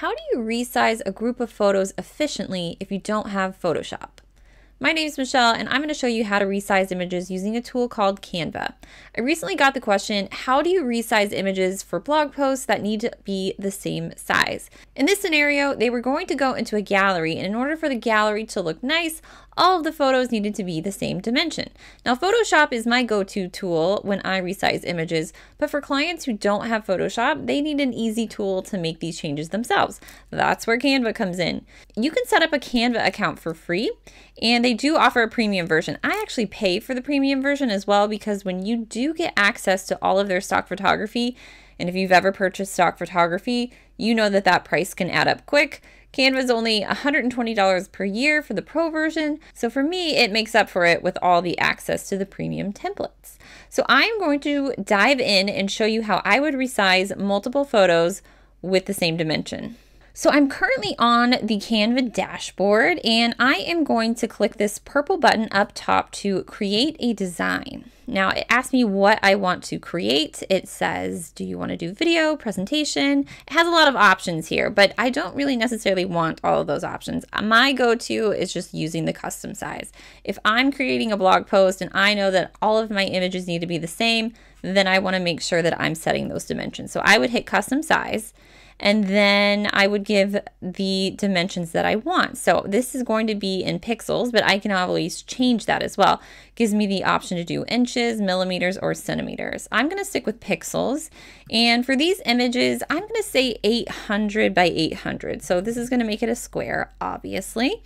how do you resize a group of photos efficiently if you don't have Photoshop? My name is Michelle and I'm going to show you how to resize images using a tool called Canva. I recently got the question, how do you resize images for blog posts that need to be the same size? In this scenario, they were going to go into a gallery and in order for the gallery to look nice, all of the photos needed to be the same dimension. Now Photoshop is my go-to tool when I resize images, but for clients who don't have Photoshop, they need an easy tool to make these changes themselves. That's where Canva comes in. You can set up a Canva account for free and they do offer a premium version. I actually pay for the premium version as well because when you do get access to all of their stock photography, and if you've ever purchased stock photography, you know that that price can add up quick. Canva is only $120 per year for the pro version, so for me, it makes up for it with all the access to the premium templates. So I'm going to dive in and show you how I would resize multiple photos with the same dimension. So I'm currently on the Canva dashboard and I am going to click this purple button up top to create a design. Now it asks me what I want to create. It says, do you want to do video, presentation? It has a lot of options here, but I don't really necessarily want all of those options. My go-to is just using the custom size. If I'm creating a blog post and I know that all of my images need to be the same, then I want to make sure that I'm setting those dimensions. So I would hit custom size and then I would give the dimensions that I want. So this is going to be in pixels, but I can always change that as well. gives me the option to do inches, millimeters, or centimeters. I'm going to stick with pixels. And for these images, I'm going to say 800 by 800. So this is going to make it a square, obviously.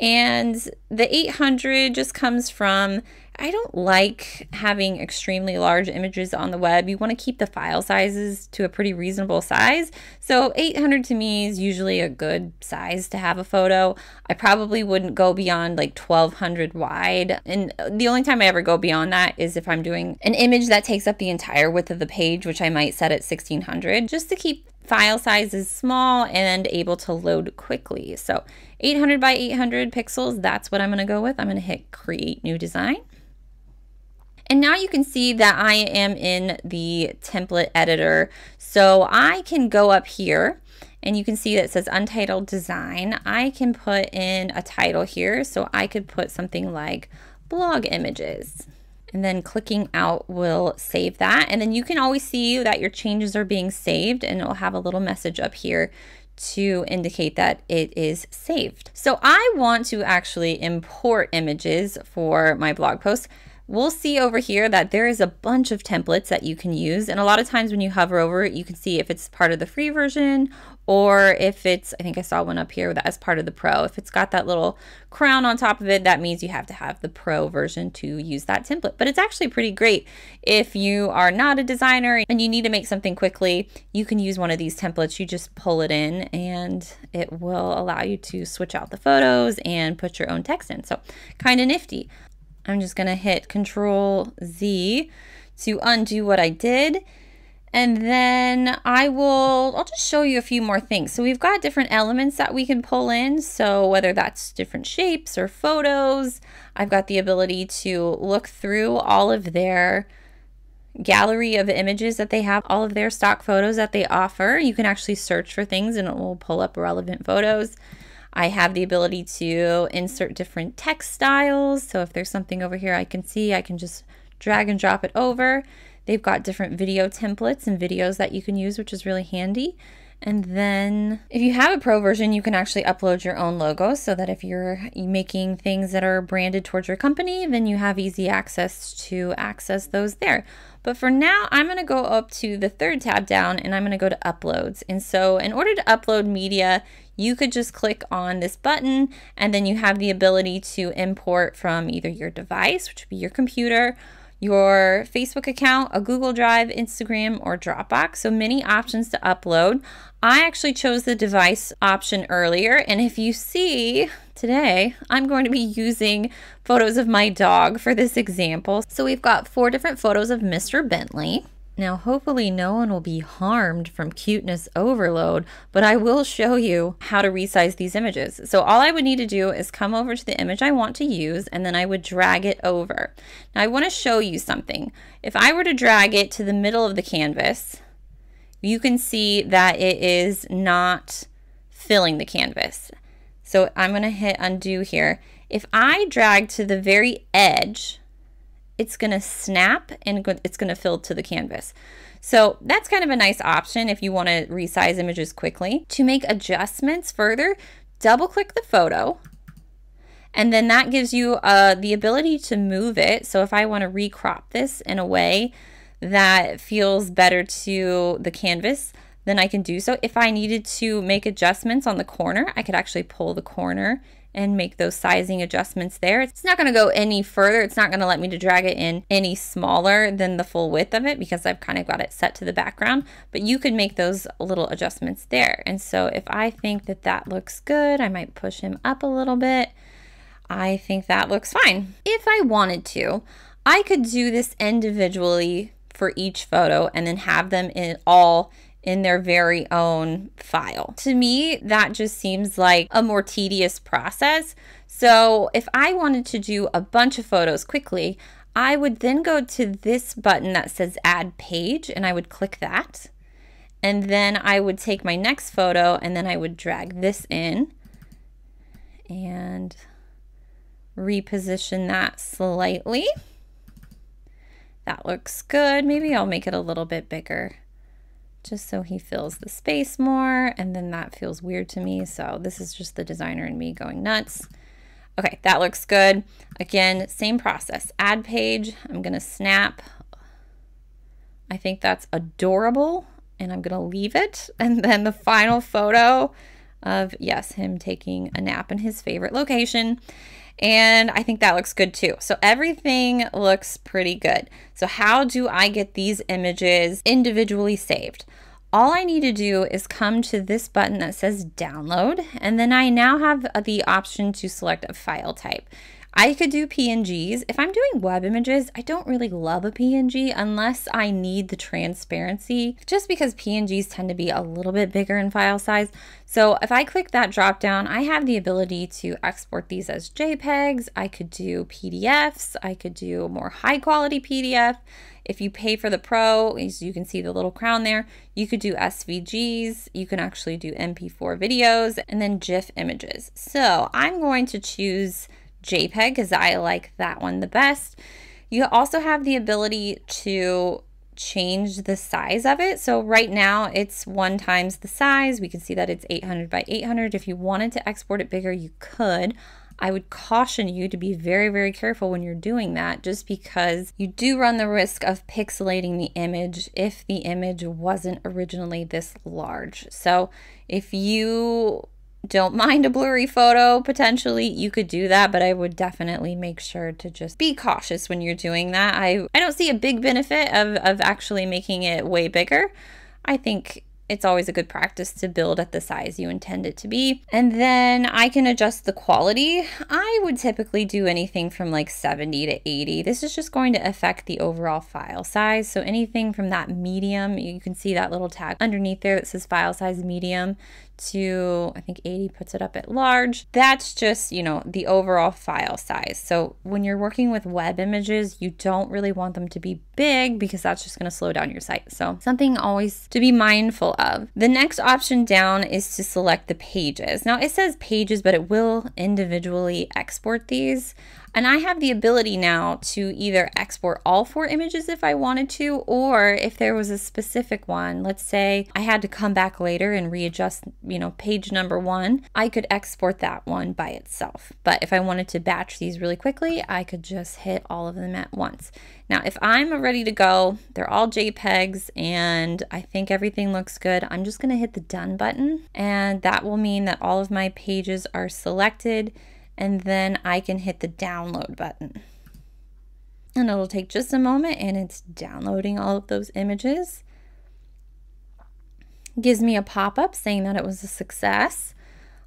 And the 800 just comes from I don't like having extremely large images on the web. You want to keep the file sizes to a pretty reasonable size. So 800 to me is usually a good size to have a photo. I probably wouldn't go beyond like 1200 wide. And the only time I ever go beyond that is if I'm doing an image that takes up the entire width of the page, which I might set at 1600 just to keep file size is small and able to load quickly. So 800 by 800 pixels, that's what I'm going to go with. I'm going to hit create new design. And now you can see that I am in the template editor. So I can go up here and you can see that it says untitled design. I can put in a title here. So I could put something like blog images and then clicking out will save that. And then you can always see that your changes are being saved and it'll have a little message up here to indicate that it is saved. So I want to actually import images for my blog post we'll see over here that there is a bunch of templates that you can use. And a lot of times when you hover over it, you can see if it's part of the free version or if it's, I think I saw one up here that as part of the pro. If it's got that little crown on top of it, that means you have to have the pro version to use that template. But it's actually pretty great if you are not a designer and you need to make something quickly, you can use one of these templates. You just pull it in and it will allow you to switch out the photos and put your own text in. So kind of nifty. I'm just going to hit Control Z to undo what I did. And then I will, I'll just show you a few more things. So we've got different elements that we can pull in. So whether that's different shapes or photos, I've got the ability to look through all of their gallery of images that they have, all of their stock photos that they offer. You can actually search for things and it will pull up relevant photos. I have the ability to insert different text styles. So if there's something over here I can see, I can just drag and drop it over. They've got different video templates and videos that you can use, which is really handy. And then if you have a pro version, you can actually upload your own logo so that if you're making things that are branded towards your company, then you have easy access to access those there. But for now, I'm going to go up to the third tab down and I'm going to go to uploads. And so in order to upload media, you could just click on this button and then you have the ability to import from either your device, which would be your computer, your Facebook account, a Google Drive, Instagram, or Dropbox. So many options to upload. I actually chose the device option earlier. And if you see today, I'm going to be using photos of my dog for this example. So we've got four different photos of Mr. Bentley. Now, hopefully no one will be harmed from cuteness overload, but I will show you how to resize these images. So all I would need to do is come over to the image I want to use, and then I would drag it over. Now I want to show you something. If I were to drag it to the middle of the canvas, you can see that it is not filling the canvas. So I'm going to hit undo here. If I drag to the very edge, it's going to snap and it's going to fill to the canvas. So that's kind of a nice option if you want to resize images quickly. To make adjustments further, double click the photo and then that gives you uh, the ability to move it. So if I want to recrop this in a way that feels better to the canvas, then I can do so. If I needed to make adjustments on the corner, I could actually pull the corner and make those sizing adjustments there. It's not going to go any further. It's not going to let me to drag it in any smaller than the full width of it because I've kind of got it set to the background, but you could make those little adjustments there. And so if I think that that looks good, I might push him up a little bit I think that looks fine. If I wanted to, I could do this individually for each photo and then have them in all in their very own file. To me, that just seems like a more tedious process. So if I wanted to do a bunch of photos quickly, I would then go to this button that says add page and I would click that. And then I would take my next photo and then I would drag this in and reposition that slightly. That looks good. Maybe I'll make it a little bit bigger just so he fills the space more and then that feels weird to me. So this is just the designer and me going nuts. Okay, that looks good. Again, same process. Add page, I'm gonna snap. I think that's adorable and I'm gonna leave it. And then the final photo of, yes, him taking a nap in his favorite location. And I think that looks good too. So everything looks pretty good. So how do I get these images individually saved? All I need to do is come to this button that says download, and then I now have the option to select a file type. I could do PNGs. If I'm doing web images, I don't really love a PNG unless I need the transparency, just because PNGs tend to be a little bit bigger in file size. So if I click that drop down, I have the ability to export these as JPEGs. I could do PDFs. I could do a more high quality PDF. If you pay for the Pro, as you can see the little crown there, you could do SVGs, you can actually do MP4 videos, and then GIF images. So I'm going to choose JPEG because I like that one the best. You also have the ability to change the size of it. So right now it's one times the size. We can see that it's 800 by 800. If you wanted to export it bigger, you could. I would caution you to be very, very careful when you're doing that just because you do run the risk of pixelating the image if the image wasn't originally this large. So if you don't mind a blurry photo potentially you could do that but i would definitely make sure to just be cautious when you're doing that i i don't see a big benefit of of actually making it way bigger i think it's always a good practice to build at the size you intend it to be. And then I can adjust the quality. I would typically do anything from like 70 to 80. This is just going to affect the overall file size. So anything from that medium, you can see that little tag underneath there that says file size medium to I think 80 puts it up at large. That's just, you know, the overall file size. So when you're working with web images, you don't really want them to be big because that's just going to slow down your site. So something always to be mindful of. The next option down is to select the pages. Now it says pages, but it will individually export these. And I have the ability now to either export all four images if I wanted to, or if there was a specific one, let's say I had to come back later and readjust, you know, page number one, I could export that one by itself. But if I wanted to batch these really quickly, I could just hit all of them at once. Now, if I'm ready to go, they're all JPEGs and I think everything looks good, I'm just gonna hit the done button and that will mean that all of my pages are selected and then I can hit the download button. And it'll take just a moment and it's downloading all of those images. Gives me a pop-up saying that it was a success.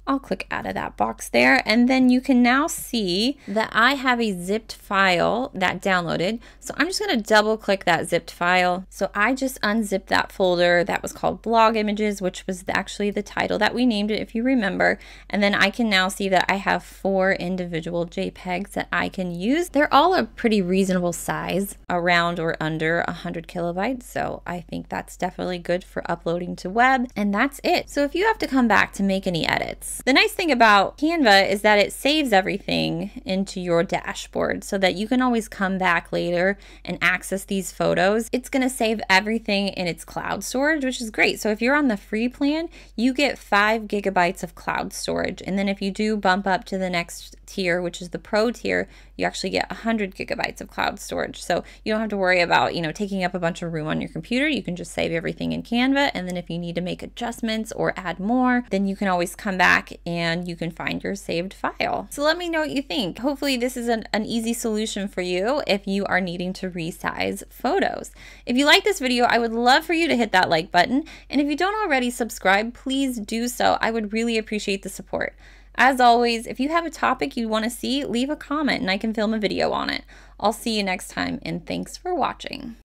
I'll click out of that box there and then you can now see that I have a zipped file that downloaded. So I'm just going to double click that zipped file. So I just unzipped that folder that was called blog images, which was actually the title that we named it if you remember. And then I can now see that I have four individual JPEGs that I can use. They're all a pretty reasonable size, around or under 100 kilobytes. So I think that's definitely good for uploading to web. And that's it. So if you have to come back to make any edits, the nice thing about Canva is that it saves everything into your dashboard so that you can always come back later and access these photos. It's going to save everything in its cloud storage, which is great. So if you're on the free plan, you get five gigabytes of cloud storage. And then if you do bump up to the next tier, which is the pro tier, you actually get 100 gigabytes of cloud storage. So you don't have to worry about, you know, taking up a bunch of room on your computer. You can just save everything in Canva. And then if you need to make adjustments or add more, then you can always come back and you can find your saved file. So let me know what you think. Hopefully this is an, an easy solution for you if you are needing to resize photos. If you like this video, I would love for you to hit that like button. And if you don't already subscribe, please do so. I would really appreciate the support. As always, if you have a topic you want to see, leave a comment and I can film a video on it. I'll see you next time and thanks for watching.